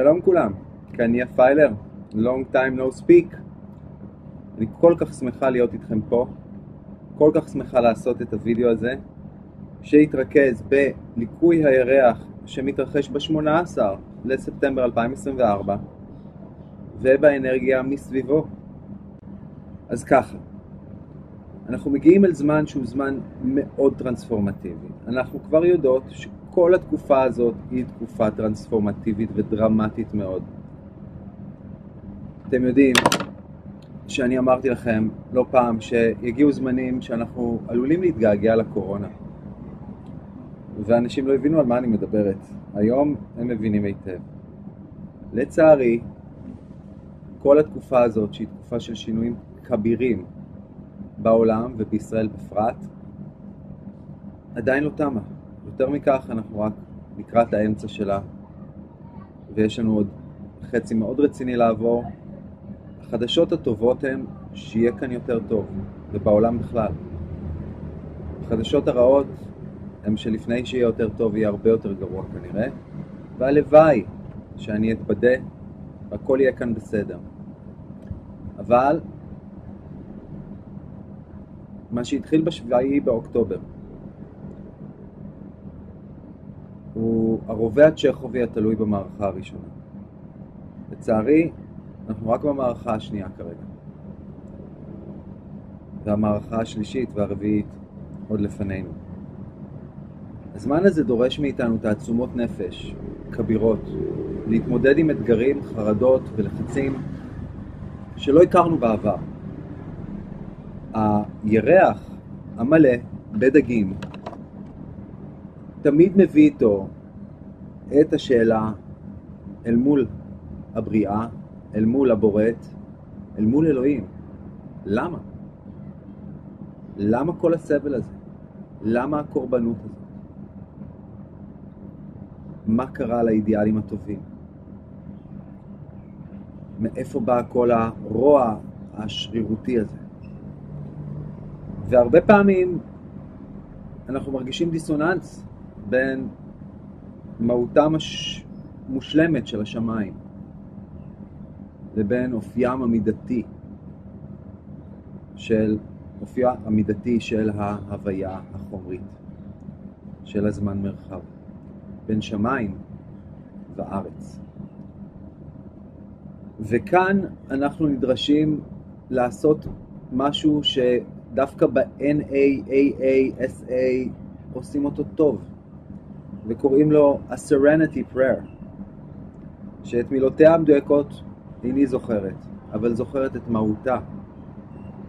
שלום כולם, כאן נהיה פיילר, long time no speak. אני כל כך שמחה להיות איתכם פה, כל כך שמחה לעשות את הוידאו הזה, שיתרכז בליקוי הירח שמתרחש ב-18 לספטמבר 2024, ובאנרגיה מסביבו. אז ככה, אנחנו מגיעים אל זמן שהוא זמן מאוד טרנספורמטיבי. אנחנו כבר יודעות שכל התקופה הזאת היא תקופה טרנספורמטיבית ודרמטית מאוד. אתם יודעים שאני אמרתי לכם לא פעם שיגיעו זמנים שאנחנו עלולים להתגעגע לקורונה. ואנשים לא הבינו על מה אני מדברת. היום הם מבינים היטב. לצערי, כל התקופה הזאת, שהיא תקופה של שינויים כבירים בעולם ובישראל בפרט, עדיין לא תמה. יותר מכך, אנחנו רק לקראת האמצע שלה, ויש לנו עוד חצי מאוד רציני לעבור. החדשות הטובות הן שיהיה כאן יותר טוב, ובעולם בכלל. החדשות הרעות הן שלפני שיהיה יותר טוב יהיה הרבה יותר גרוע כנראה, והלוואי שאני אתבדה והכל יהיה כאן בסדר. אבל מה שהתחיל בשביעי באוקטובר הוא הרובה הצ'כובי התלוי במערכה הראשונה. לצערי, אנחנו רק במערכה השנייה כרגע. והמערכה השלישית והרביעית עוד לפנינו. הזמן הזה דורש מאיתנו תעצומות נפש כבירות, להתמודד עם אתגרים, חרדות ולחצים שלא הכרנו בעבר. הירח המלא בדגים תמיד מביא איתו את השאלה אל מול הבריאה, אל מול הבורט, אל מול אלוהים. למה? למה כל הסבל הזה? למה הקורבנות הזאת? מה קרה לאידיאלים הטובים? מאיפה בא כל הרוע השרירותי הזה? והרבה פעמים אנחנו מרגישים דיסוננס בין מהותם המושלמת של השמיים לבין אופיים המידתי של אופייה המידתי של ההוויה החומרית של הזמן מרחב בין שמיים וארץ. וכאן אנחנו נדרשים לעשות משהו שדווקא ב-NAAASA עושים אותו טוב, וקוראים לו ה-Serenity Prayer, שאת מילותיה המדויקות איני זוכרת, אבל זוכרת את מהותה.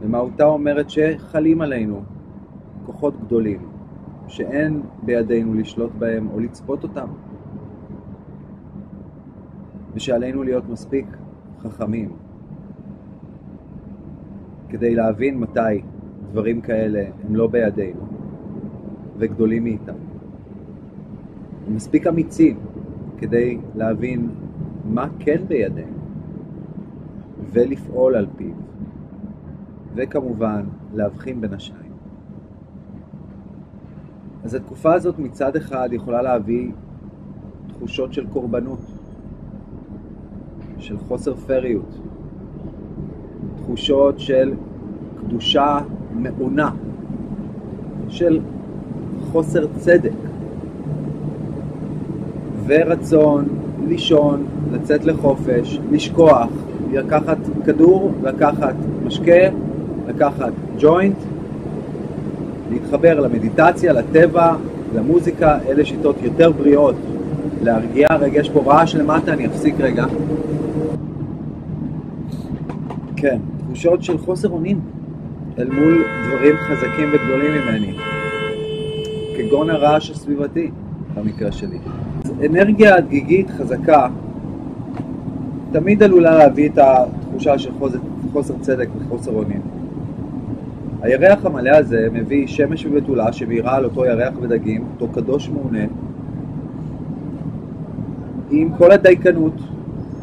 ומהותה אומרת שחלים עלינו כוחות גדולים, שאין בידינו לשלוט בהם או לצפות אותם, ושעלינו להיות מספיק חכמים כדי להבין מתי דברים כאלה הם לא בידינו וגדולים מאיתנו. מספיק אמיצים כדי להבין מה כן בידינו ולפעול על פיו, וכמובן להבחין בין השניים. אז התקופה הזאת מצד אחד יכולה להביא תחושות של קורבנות, של חוסר פריות, תחושות של קדושה מעונה, של חוסר צדק, ורצון לישון, לצאת לחופש, לשכוח, לקחת כדור, לקחת משקה, לקחת ג'וינט, להתחבר למדיטציה, לטבע, למוזיקה, אלה שיטות יותר בריאות. להרגיע, רגע, יש פה רעש למטה, אני אפסיק רגע. כן, תחושות של חוסר אונים אל מול דברים חזקים וגדולים ממני, כגון הרעש הסביבתי, במקרה שלי. אנרגיה הדגיגית חזקה תמיד עלולה להביא את התחושה של חוסר, חוסר צדק וחוסר אונים. הירח המלא הזה מביא שמש ובתולה שמאירה על אותו ירח ודגים, אותו קדוש מעונה, עם כל הדייקנות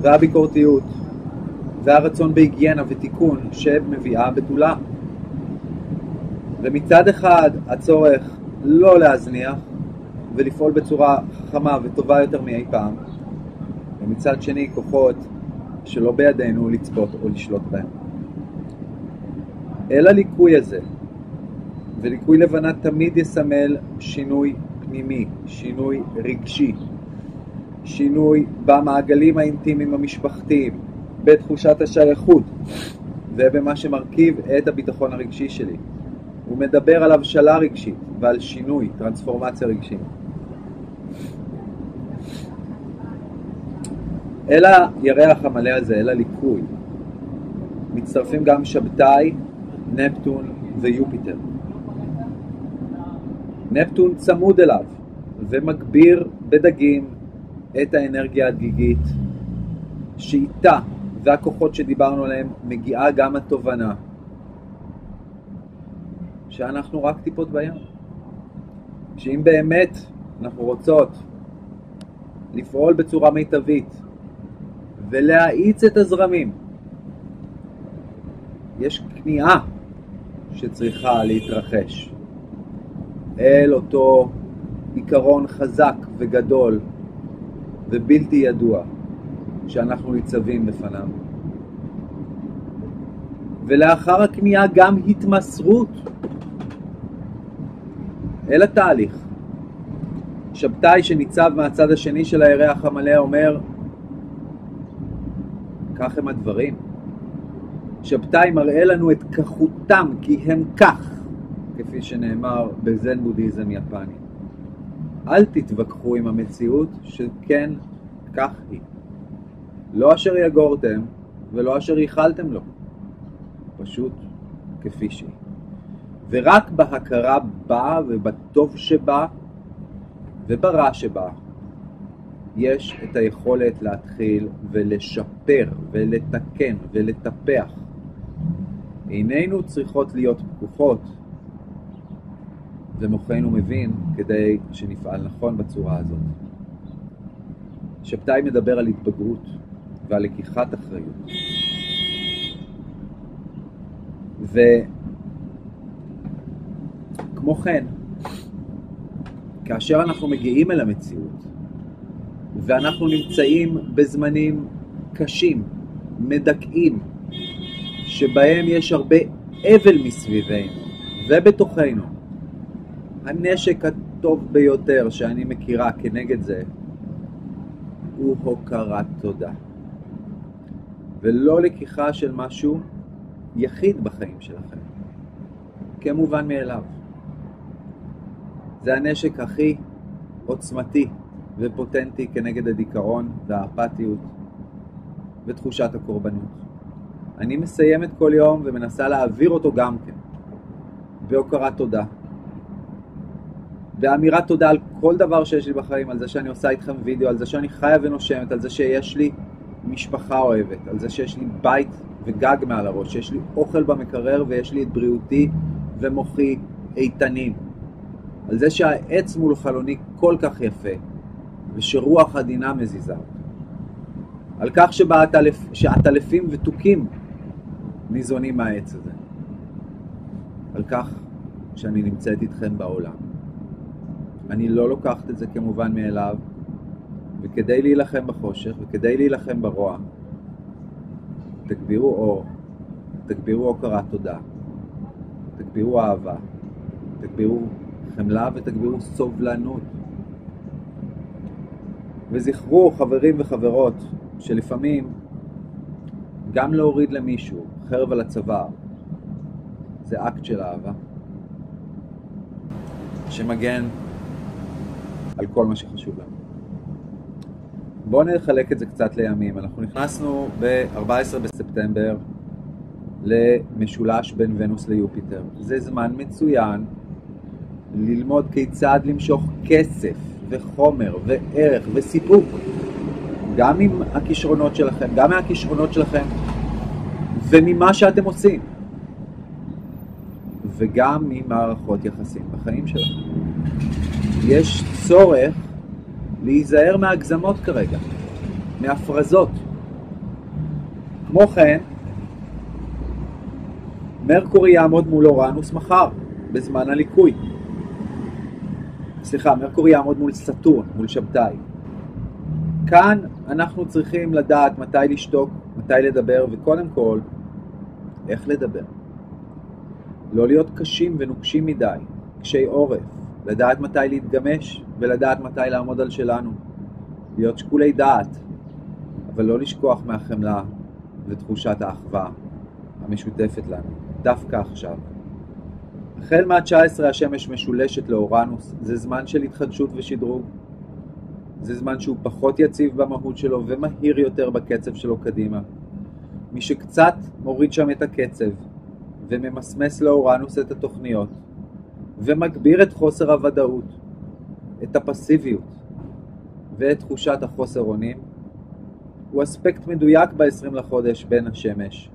והביקורתיות והרצון בהיגיינה ותיקון שמביאה בתולה. ומצד אחד הצורך לא להזניח ולפעול בצורה חכמה וטובה יותר מאי פעם, ומצד שני כוחות שלא בידינו לצפות או לשלוט בהם. אל הליקוי הזה, וליקוי לבנה תמיד יסמל שינוי פנימי, שינוי רגשי, שינוי במעגלים האינטימיים המשפחתיים, בתחושת השייכות ובמה שמרכיב את הביטחון הרגשי שלי. הוא מדבר על הבשלה רגשית ועל שינוי, טרנספורמציה רגשית. אל הירח המלא הזה, אל הליקוי, מצטרפים גם שבתאי, נפטון ויופיטר. נפטון צמוד אליו ומגביר בדגים את האנרגיה הדגיגית שאיתה והכוחות שדיברנו עליהם מגיעה גם התובנה שאנחנו רק טיפות בים. שאם באמת אנחנו רוצות לפעול בצורה מיטבית ולהאיץ את הזרמים, יש כניעה שצריכה להתרחש אל אותו עיקרון חזק וגדול ובלתי ידוע שאנחנו ניצבים בפניו. ולאחר הכניעה גם התמסרות אל התהליך. שבתאי שניצב מהצד השני של הירח המלא אומר, כך הם הדברים. שבתאי מראה לנו את כחותם כי הם כך, כפי שנאמר בזן בודהיזם יפני. אל תתווכחו עם המציאות שכן כך היא. לא אשר יגורתם ולא אשר ייחלתם לו, פשוט כפי שהיא. ורק בהכרה בה ובטוב שבה וברע שבה יש את היכולת להתחיל ולשפר ולתקן ולטפח. עינינו צריכות להיות פקוחות ומוחנו מבין כדי שנפעל נכון בצורה הזאת. שבתאי מדבר על התבגרות ועל לקיחת אחריות. וכמו כן, כאשר אנחנו מגיעים אל המציאות ואנחנו נמצאים בזמנים קשים, מדכאים, שבהם יש הרבה אבל מסביבנו ובתוכנו, הנשק הטוב ביותר שאני מכירה כנגד זה הוא הוקרת תודה. ולא לקיחה של משהו יחיד בחיים שלכם, כמובן מאליו. זה הנשק הכי עוצמתי ופוטנטי כנגד הדיכאון והאפתיות ותחושת הקורבנות. אני מסיימת כל יום ומנסה להעביר אותו גם כן, בהוקרת תודה. באמירת תודה על כל דבר שיש לי בחיים, על זה שאני עושה איתכם וידאו, על זה שאני חיה ונושמת, על זה שיש לי משפחה אוהבת, על זה שיש לי בית וגג מעל הראש, שיש לי אוכל במקרר ויש לי את בריאותי ומוחי איתנים. על זה שהעץ מול חלוני כל כך יפה ושרוח עדינה מזיזה. על כך שעטלפים ותוכים ניזונים מהעץ הזה. על כך שאני נמצאת איתכם בעולם. אני לא לוקחת את זה כמובן מאליו, וכדי להילחם בחושך וכדי להילחם ברוע, תגבירו אור, תגבירו הוקרת תודה, תגבירו אהבה, תגבירו חמלה ותגבירו סובלנות. וזכרו, חברים וחברות, שלפעמים גם להוריד למישהו חרב על הצוואר זה אקט של אהבה שמגן על כל מה שחשוב לנו. בואו נחלק את זה קצת לימים. אנחנו נכנסנו ב-14 בספטמבר למשולש בין ונוס ליופיטר. זה זמן מצוין ללמוד כיצד למשוך כסף וחומר וערך וסיפוק גם עם הכישרונות שלכם, גם מהכישרונות שלכם וממה שאתם עושים וגם ממערכות יחסים בחיים שלכם. יש צורך להיזהר מהגזמות כרגע, מהפרזות. כמו כן, מרקורי יעמוד מול אורנוס מחר, בזמן הליקוי. סליחה, מרקורי יעמוד מול סטורן, מול שבתאי. כאן אנחנו צריכים לדעת מתי לשתוק, מתי לדבר, וקודם כל, איך לדבר. לא להיות קשים ונוקשים מדי, קשי עורף, לדעת מתי להתגמש ולדעת מתי לעמוד על שלנו, להיות שקולי דעת, אבל לא לשכוח מהחמלה ותחושת האחווה המשותפת לנו, דווקא עכשיו. החל מה-19 השמש משולשת לאורנוס, זה זמן של התחדשות ושדרוג. זה זמן שהוא פחות יציב במהות שלו ומהיר יותר בקצב שלו קדימה. מי שקצת מוריד שם את הקצב וממסמס לאורנוס את התוכניות ומגביר את חוסר הוודאות, את הפסיביות ואת תחושת החוסר אונים, הוא אספקט מדויק ב-20 לחודש בין השמש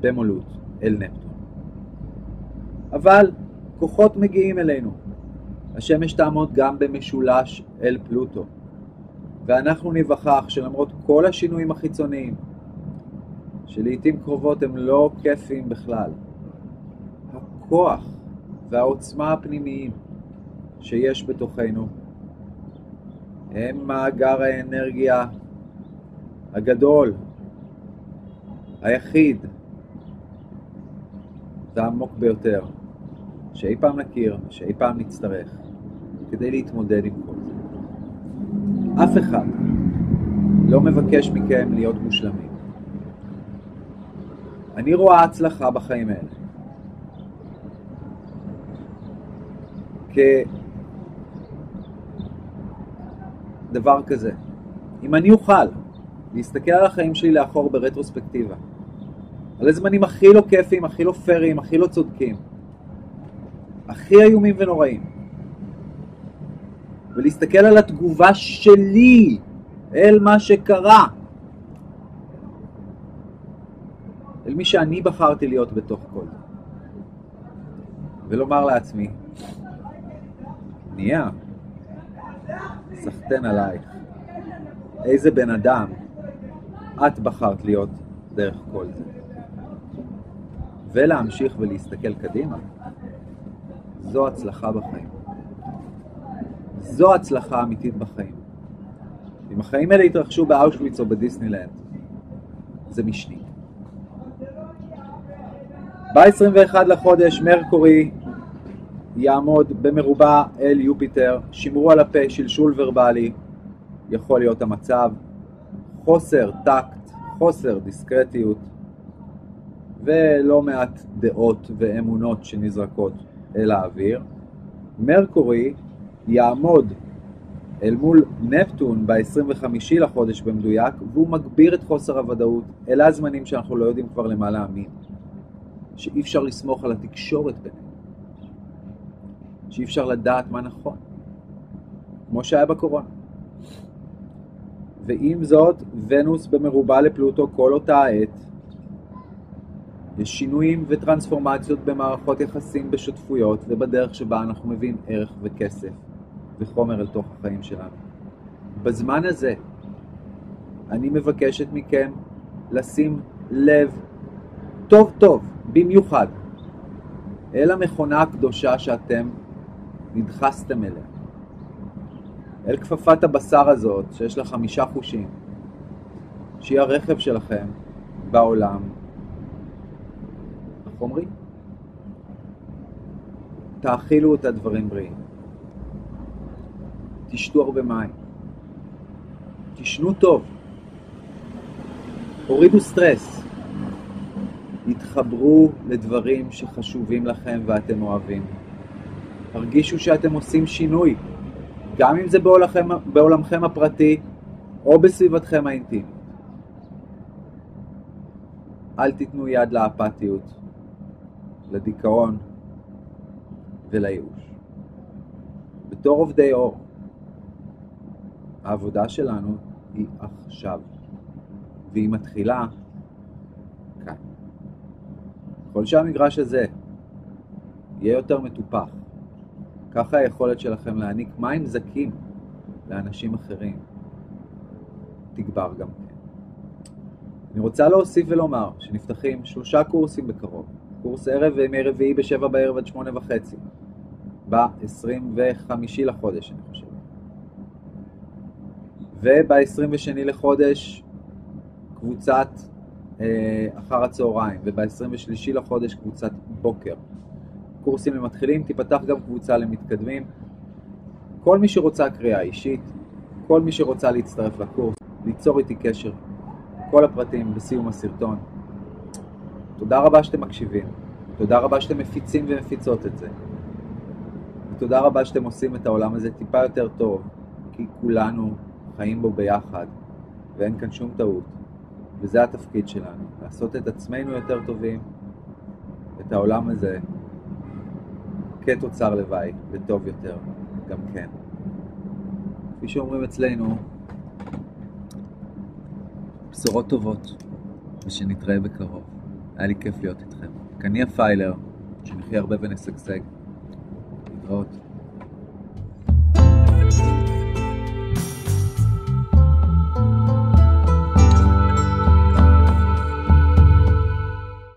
במולות אל נפטון. אבל כוחות מגיעים אלינו. השמש תעמוד גם במשולש אל פלוטו, ואנחנו ניווכח שלמרות כל השינויים החיצוניים, שלעיתים קרובות הם לא כיפיים בכלל, הכוח והעוצמה הפנימיים שיש בתוכנו הם מאגר האנרגיה הגדול, היחיד והעמוק ביותר שאי פעם נכיר, שאי פעם נצטרך, כדי להתמודד עם כל זה. אף אחד לא מבקש מכם להיות מושלמים. אני רואה הצלחה בחיים האלה. כדבר כזה. אם אני אוכל להסתכל על החיים שלי לאחור ברטרוספקטיבה, על הזמנים הכי לא כיפיים, הכי לא פיירים, הכי לא צודקים, הכי איומים ונוראים, ולהסתכל על התגובה שלי אל מה שקרה, אל מי שאני בחרתי להיות בתוך כל זה, ולומר לעצמי, נהיה, סחטן עלייך, איזה בן אדם את בחרת להיות דרך כל זה. ולהמשיך ולהסתכל קדימה, זו הצלחה בחיים. זו הצלחה אמיתית בחיים. אם החיים האלה יתרחשו באושוויץ או בדיסנילנד, זה משני. ב-21 לחודש מרקורי יעמוד במרובע אל יופיטר, שמרו על הפה, שלשול ורבלי, יכול להיות המצב, חוסר טקט, חוסר דיסקרטיות, ולא מעט דעות ואמונות שנזרקות אל האוויר. מרקורי יעמוד אל מול נפטון ב-25 לחודש במדויק, והוא מגביר את חוסר הוודאות. אלה הזמנים שאנחנו לא יודעים כבר למה להאמין. שאי אפשר לסמוך על התקשורת ביניהם. שאי אפשר לדעת מה נכון. כמו שהיה בקורונה. ועם זאת, ונוס במרובע לפלוטו כל אותה העת, יש שינויים וטרנספורמציות במערכות יחסים בשותפויות ובדרך שבה אנחנו מביאים ערך וכסף וחומר אל תוך החיים שלנו. בזמן הזה אני מבקשת מכם לשים לב טוב טוב, במיוחד, אל המכונה הקדושה שאתם נדחסתם אליה. אל כפפת הבשר הזאת, שיש לה חמישה חושים, שהיא הרכב שלכם בעולם חומרי. תאכילו את הדברים בריאים. תשתו הרבה מים. תשנו טוב. הורידו סטרס. התחברו לדברים שחשובים לכם ואתם אוהבים. הרגישו שאתם עושים שינוי, גם אם זה בעולמכם, בעולמכם הפרטי או בסביבתכם האינטימית. אל תיתנו יד לאפתיות. לדיכאון ולייאוש. בתור עובדי אור, העבודה שלנו היא עכשיו, והיא מתחילה כאן. ככל שהמגרש הזה יהיה יותר מטופח, ככה היכולת שלכם להעניק מים זקים לאנשים אחרים תגבר גם כן. אני רוצה להוסיף ולומר שנפתחים שלושה קורסים בקרוב. קורס ערב וימי רביעי בשבע בערב עד שמונה וחצי. ב-25 לחודש, אני חושב. וב-22 לחודש קבוצת אה, אחר הצהריים, וב-23 לחודש קבוצת בוקר. קורסים למתחילים, תיפתח גם קבוצה למתקדמים. כל מי שרוצה קריאה אישית, כל מי שרוצה להצטרף לקורס, ליצור איתי קשר. כל הפרטים בסיום הסרטון. תודה רבה שאתם מקשיבים, תודה רבה שאתם מפיצים ומפיצות את זה. ותודה רבה שאתם עושים את העולם הזה טיפה יותר טוב, כי כולנו חיים בו ביחד, ואין כאן שום טעות. וזה התפקיד שלנו, לעשות את עצמנו יותר טובים, את העולם הזה כתוצר לוואי, וטוב יותר, גם כן. כפי שאומרים אצלנו, בשורות טובות, ושנתראה בקרוב. היה לי כיף להיות איתכם. כני הפיילר, שנחיה הרבה ונשגשג. להתראות.